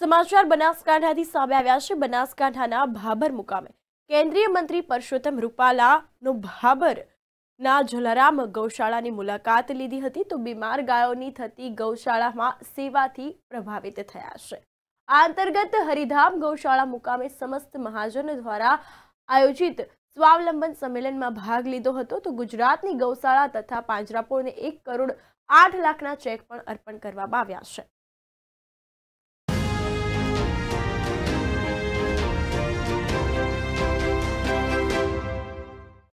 સમાચાર બનાસકાંઠાથી સામે આવ્યા છે. બનાસકાંઠાના ભાભર મુકામે કેન્દ્રીય મંત્રી પરસોત્તમ રૂપાલાનો ભાભરના જલારામ ગૌશાળાની મુલાકાત લીધી હતી. તો બીમાર ગાયોની થતી ગૌશાળામાં સેવાથી પ્રભાવિત થયા છે. આ અંતર્ગત હરિધામ ગૌશાળા મુકામે સમસ્ત મહાજન દ્વારા આયોજિત સ્વાવલંબન સંમેલનમાં ભાગ લીધો હતો. તો ગુજરાતની ગૌશાળા તથા પાંજરાપોળને એક કરોડ આઠ લાખના ચેક પણ અર્પણ કરવામાં આવ્યા છે.